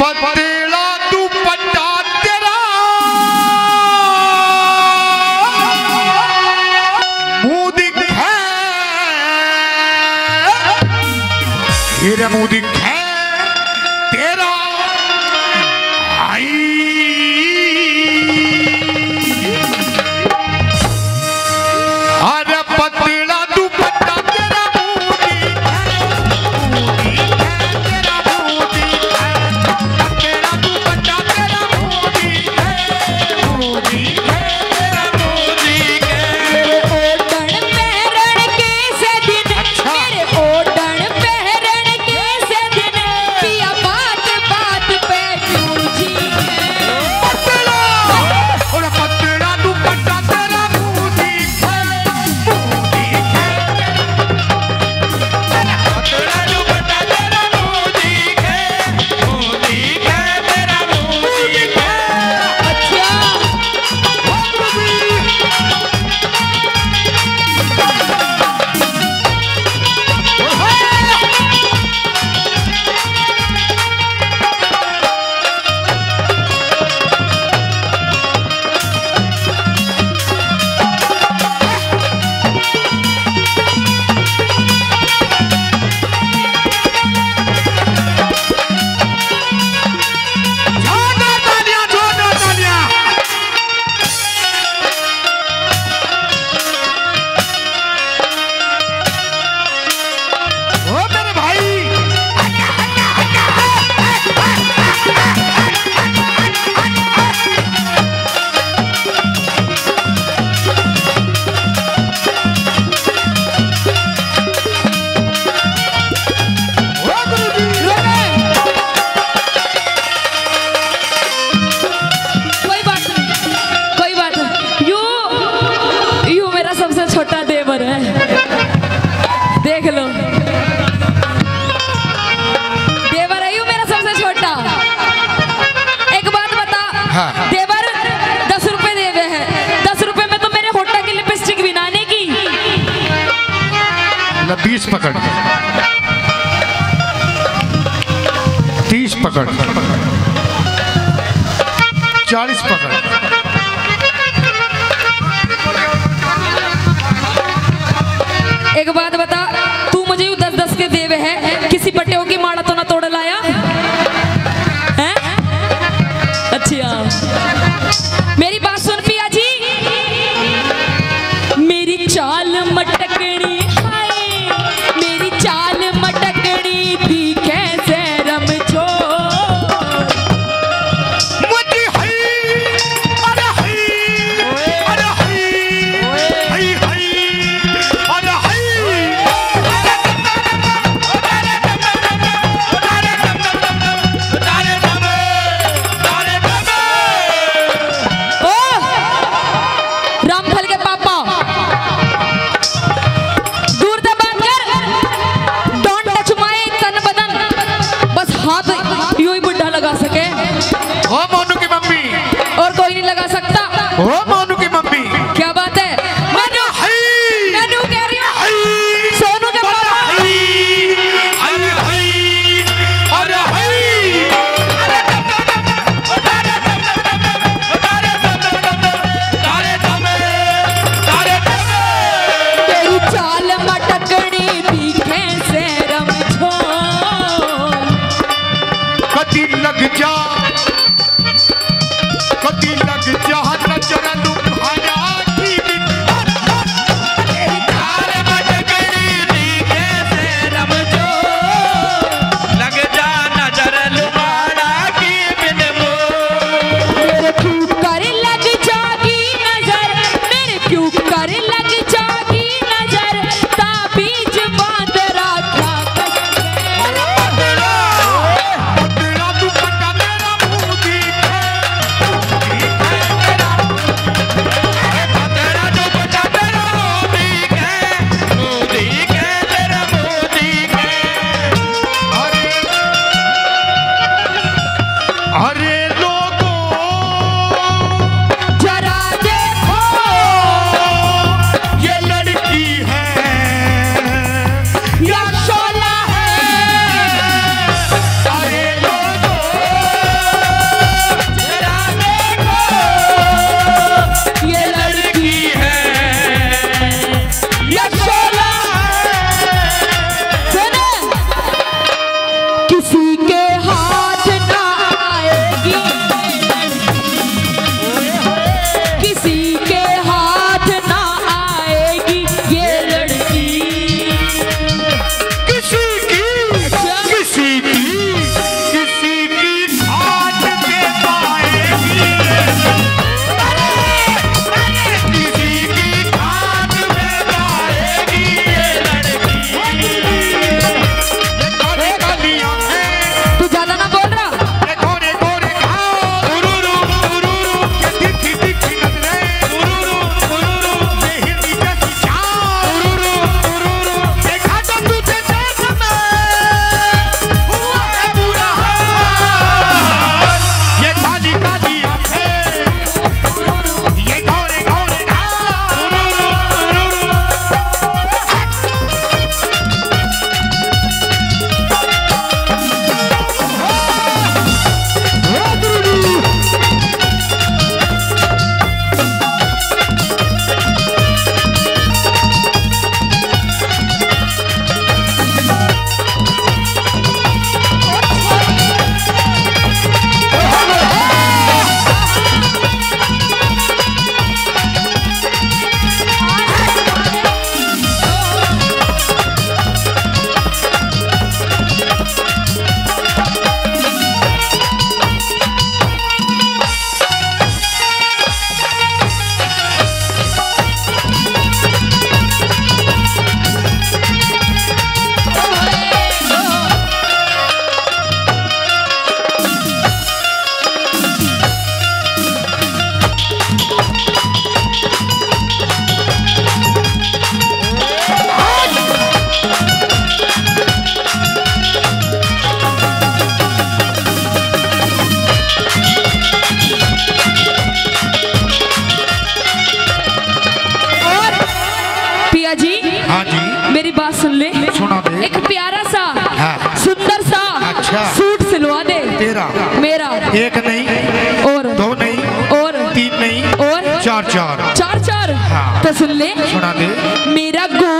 पत्ते पकड़। तीस पकड़। चालीस पकड़। एक बात बता, तू मुझे दस दस के देवे है, किसी पट्टे की माड़ा तो ना तोड़ लाया? सूट सिलवा दे। तेरा। मेरा। एक नहीं और। दो नहीं और। तीन नहीं और। चार चार। चार चार। हाँ। तो सुन ले। सुना दे। मेरा गो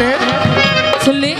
ले।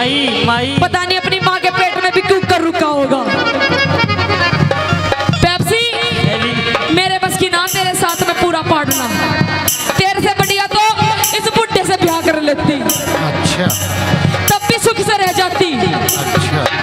माई माई। पता नहीं अपनी माँ के पेट में भी क्यों कर रुका होगा। पेप्सी मेरे बस की ना तेरे साथ में पूरा पाड़ना तेरे से बढ़िया तो इस बुढ़े से ब्याह कर लेती। अच्छा। तब भी सुख से रह जाती। अच्छा।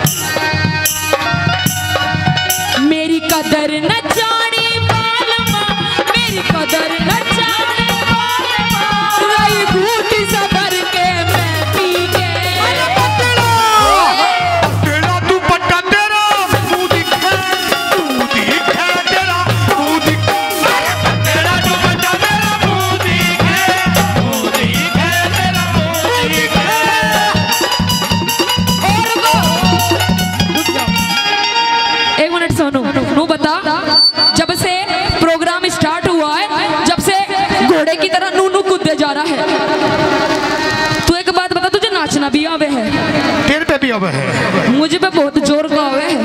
बता जब से प्रोग्राम स्टार्ट हुआ है जब से घोड़े की तरह नू नू कूदे जा रहा है। तू एक बात बता तुझे नाचना भी आवे है? तेरे पे भी अब है। मुझे पे बहुत ज़ोर का आवे है।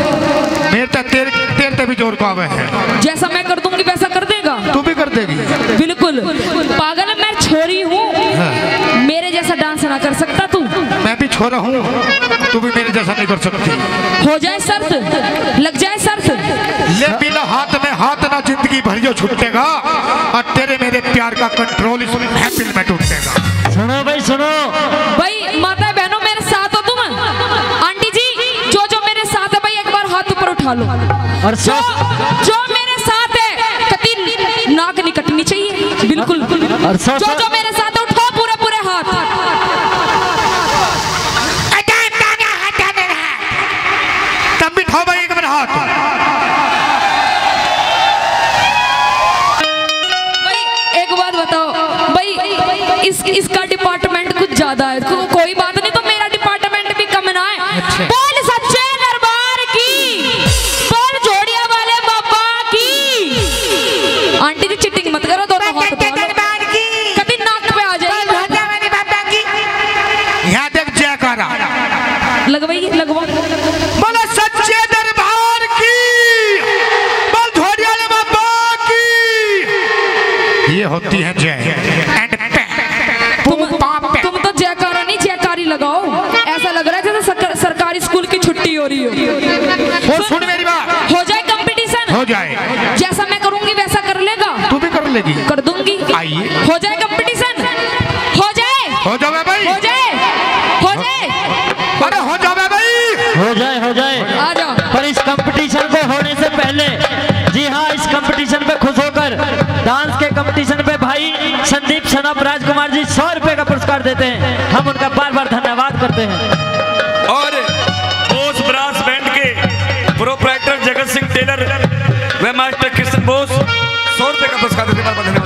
मेरे ते तेरे तेरे पे भी ज़ोर का अब है। जैसा मैं कर दूँगी वैसा कर देगा? तू भी कर देगी। बिल्कुल। पागल मैं छोरी हूँ। मेरे जैसा डांस ना कर सकता तू? मैं भी छोरा हूँ तू भी मेरे जैसा नहीं कर सकती। हो जाए शर्त लग जाए शर्त। ले बिना हाथ में हाथ ना ज़िंदगी भर जो छूटेगा और तेरे मेरे प्यार का कंट्रोल इस महफिल में टूटेगा। सुनो भाई सुनो। भाई माता बहनों मेरे साथ हो तुम? आंटी जी जो जो मेरे साथ है भाई एक बार हाथ ऊपर उठा लो। और जो जो मेरे साथ है कति नाक नहीं कटनी चाहिए बिल्कुल। और जो जो इसका डिपार्टमेंट कुछ ज़्यादा है। हो रही हो। और सुन मेरी बात। हो जाए कंपटीशन हो जाए। जैसा मैं करूँगी वैसा कर लेगा। तू भी कर लेगी। कर दूँगी। आइए। हो जाए कंपटीशन हो जाए। हो जाओ भाई हो जाए। हो जाए। अरे हो जाओ भाई हो जाए हो जाए। आ जाओ। पर इस कंपटीशन को होने से पहले जी हाँ इस कंपटीशन पे खुश होकर डांस के कंपटीशन पे भाई संदीप सनप राजकुमार जी सौ रुपए का पुरस्कार देते हैं। हम उनका बार बार धन्यवाद करते हैं। मास्टर कृष्ण बोस सौ रुपए का पुरस्कार देते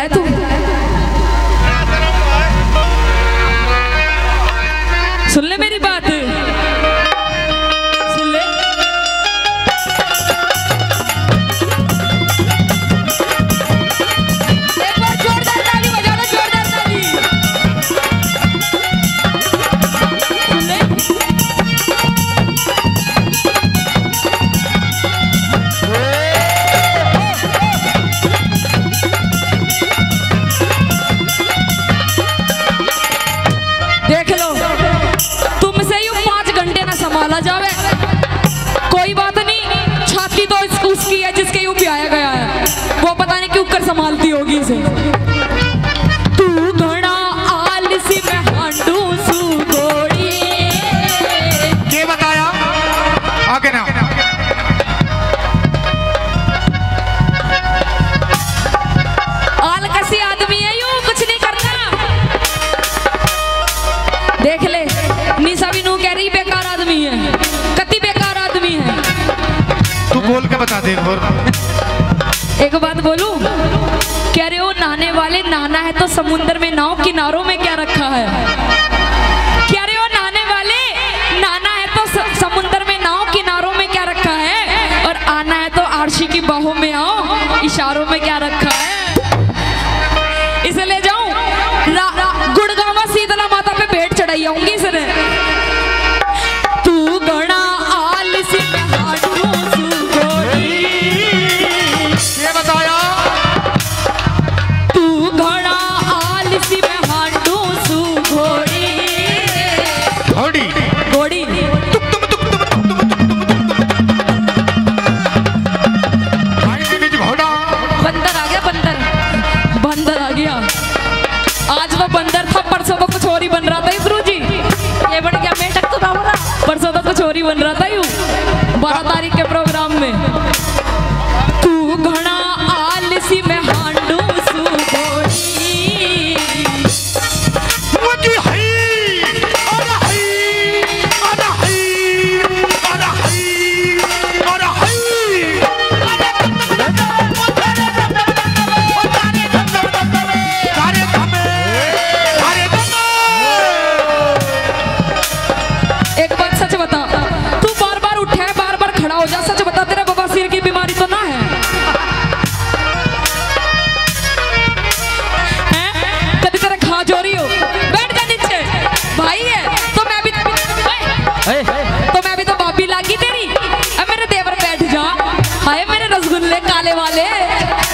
आया तुम? सुन ले मेरी बात। संभालती होगी इसे तू बताया? आदमी है यू कुछ नहीं करता। देख ले निशा भी नू कह रही बेकार आदमी है। कति बेकार आदमी है। तू बोल के बता दे एक बात बोलू? नहाना है तो समुन्द्र में नाव किनारों में क्या रखा है? क्या रे वो नहाने वाले, नहाना है तो समुन्द्र में नाव किनारों में क्या रखा है? और आना है तो आरसी की बाहों में आओ, इशारों में क्या रखा है? काले वाले।